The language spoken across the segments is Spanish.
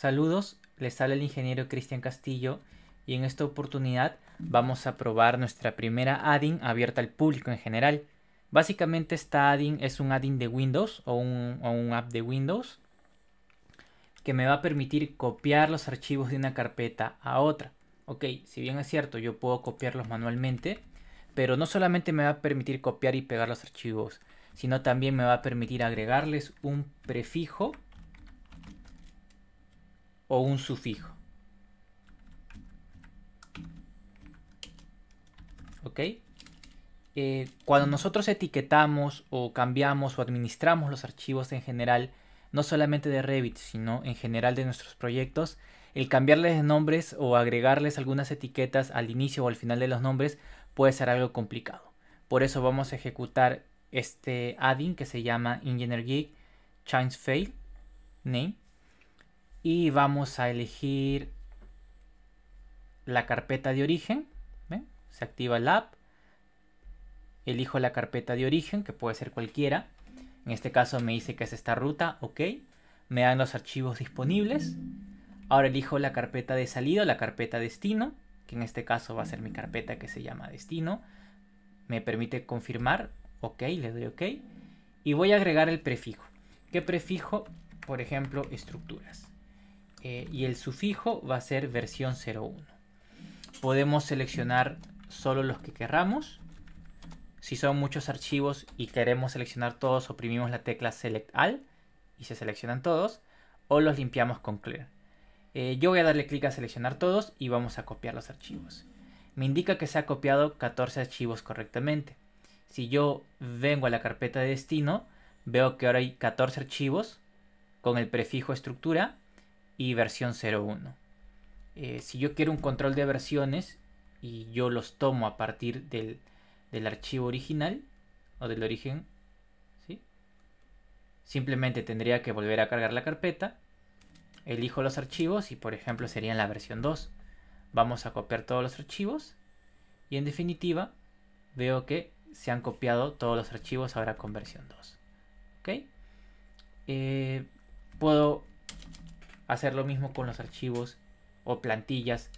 Saludos, les sale el ingeniero Cristian Castillo y en esta oportunidad vamos a probar nuestra primera add-in abierta al público en general. Básicamente esta add-in es un add-in de Windows o un, o un app de Windows que me va a permitir copiar los archivos de una carpeta a otra. Ok, si bien es cierto, yo puedo copiarlos manualmente, pero no solamente me va a permitir copiar y pegar los archivos, sino también me va a permitir agregarles un prefijo o un sufijo. ¿Ok? Eh, cuando nosotros etiquetamos o cambiamos o administramos los archivos en general, no solamente de Revit, sino en general de nuestros proyectos, el cambiarles nombres o agregarles algunas etiquetas al inicio o al final de los nombres puede ser algo complicado. Por eso vamos a ejecutar este add-in que se llama Engineer Geek Change Name y vamos a elegir la carpeta de origen. Se activa el app. Elijo la carpeta de origen, que puede ser cualquiera. En este caso me dice que es esta ruta, ok. Me dan los archivos disponibles. Ahora elijo la carpeta de salida, la carpeta destino, que en este caso va a ser mi carpeta que se llama destino. Me permite confirmar, ok, le doy ok. Y voy a agregar el prefijo. ¿Qué prefijo? Por ejemplo, estructuras. Eh, y el sufijo va a ser versión 01. Podemos seleccionar solo los que querramos. Si son muchos archivos y queremos seleccionar todos, oprimimos la tecla Select All y se seleccionan todos. O los limpiamos con Clear. Eh, yo voy a darle clic a seleccionar todos y vamos a copiar los archivos. Me indica que se ha copiado 14 archivos correctamente. Si yo vengo a la carpeta de destino, veo que ahora hay 14 archivos con el prefijo estructura y versión 01. Eh, si yo quiero un control de versiones y yo los tomo a partir del, archivo original o del origen, ¿sí? simplemente tendría que volver a cargar la carpeta, elijo los archivos y por ejemplo serían la versión 2. Vamos a copiar todos los archivos y en definitiva veo que se han copiado todos los archivos ahora con versión 2. ¿Ok? Eh, puedo hacer lo mismo con los archivos o plantillas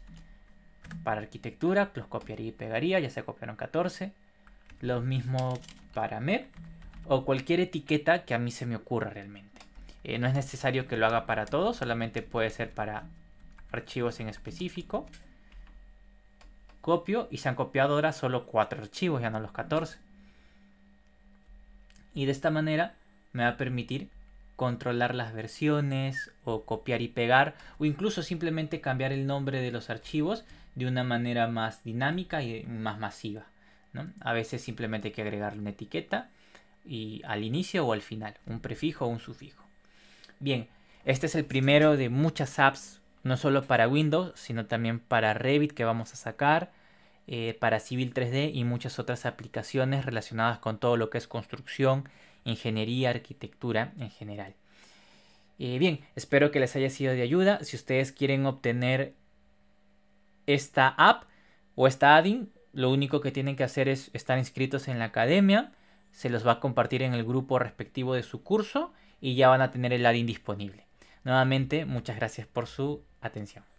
para arquitectura, los copiaría y pegaría, ya se copiaron 14. Lo mismo para MEP o cualquier etiqueta que a mí se me ocurra realmente. Eh, no es necesario que lo haga para todo, solamente puede ser para archivos en específico. Copio y se han copiado ahora solo 4 archivos, ya no los 14. Y de esta manera me va a permitir controlar las versiones o copiar y pegar o incluso simplemente cambiar el nombre de los archivos de una manera más dinámica y más masiva. A veces simplemente hay que agregarle una etiqueta y al inicio o al final, un prefijo o un sufijo. Bien, este es el primero de muchas apps, no solo para Windows, sino también para Revit que vamos a sacar, eh, para Civil 3D y muchas otras aplicaciones relacionadas con todo lo que es construcción ingeniería, arquitectura en general. Eh, bien, espero que les haya sido de ayuda. Si ustedes quieren obtener esta app o esta add lo único que tienen que hacer es estar inscritos en la academia. Se los va a compartir en el grupo respectivo de su curso y ya van a tener el add disponible. Nuevamente, muchas gracias por su atención.